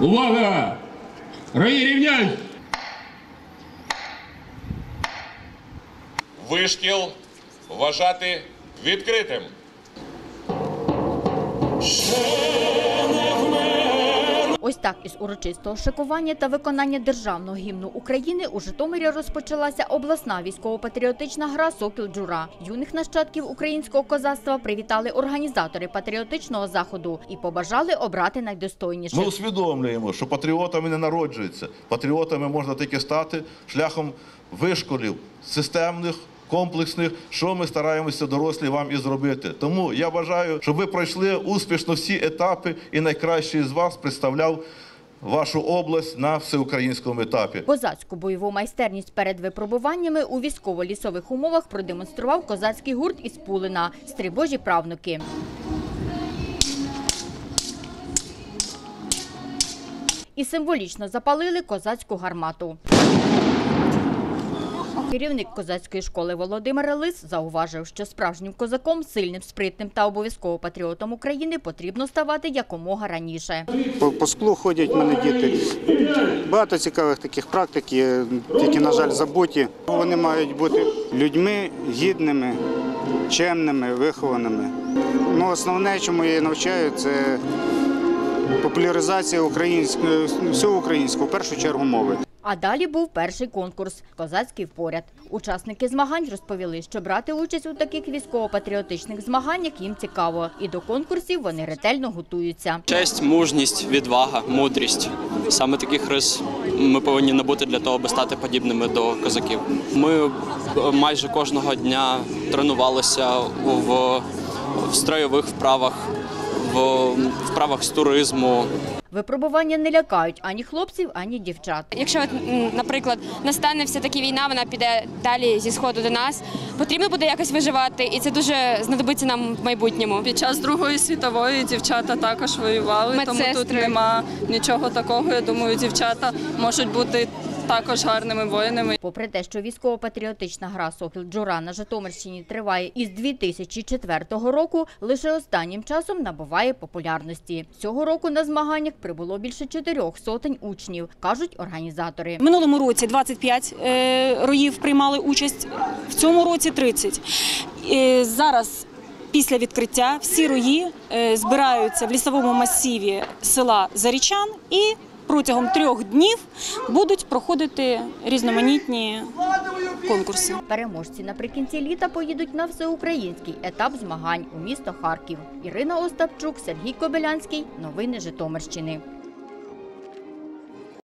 Увага! Рої рівняй! Вишкіл вважати відкритим. Ось так із урочистого шикування та виконання державного гімну України у Житомирі розпочалася обласна військово-патріотична гра Сокіл Джура. Юних нащадків українського козацтва привітали організатори патріотичного заходу і побажали обрати найдостойніших. Ми усвідомлюємо, що патріотами не народжуються. Патріотами можна тільки стати шляхом вишколів системних. Комплексних, що ми стараємося дорослі вам і зробити. Тому я бажаю, щоб ви пройшли успішно всі етапи, і найкращий з вас представляв вашу область на всеукраїнському етапі. Козацьку бойову майстерність перед випробуваннями у військово-лісових умовах продемонстрував козацький гурт із Пулина «Стрибожі правнуки». І символічно запалили козацьку гармату. Керівник козацької школи Володимир Лис зауважив, що справжнім козаком, сильним, спритним та обов'язково патріотом України потрібно ставати якомога раніше. По, по склу ходять в мене діти. Багато цікавих таких практик які, на жаль, забуті. Вони мають бути людьми гідними, чемними, вихованими. Ну, основне, чому я навчаю, це популяризація української, всього українського, в першу чергу мови. А далі був перший конкурс Козацький впоряд. Учасники змагань розповіли, що брати участь у таких військово-патріотичних змаганнях їм цікаво, і до конкурсів вони ретельно готуються. Честь, мужність, відвага, мудрість. Саме таких рис ми повинні набути для того, аби стати подібними до козаків. Ми майже кожного дня тренувалися в, в строєвих вправах, вправах з туризму. Випробування не лякають ані хлопців, ані дівчат. Якщо, наприклад, настане все-таки війна, вона піде далі зі сходу до нас. Потрібно буде якось виживати, і це дуже знадобиться нам в майбутньому. Під час Другої світової дівчата також воювали, тому тут Медсестри. нема нічого такого. Я думаю, дівчата можуть бути також гарними воїнами. Попри те, що військово-патріотична гра Сокіл Джура на Житомирщині триває із 2004 року, лише останнім часом набуває популярності. Цього року на змаганнях прибуло більше чотирьох сотень учнів, кажуть організатори. Минулому році 25 е, роїв приймали участь, в цьому році 30. Е, Зараз після відкриття всі рої е, збираються в лісовому масиві села Зарічан і протягом трьох днів будуть проходити різноманітні конкурси. Переможці наприкінці літа поїдуть на всеукраїнський етап змагань у місто Харків. Ірина Остапчук, Сергій Кобилянський. Новини Житомирщини.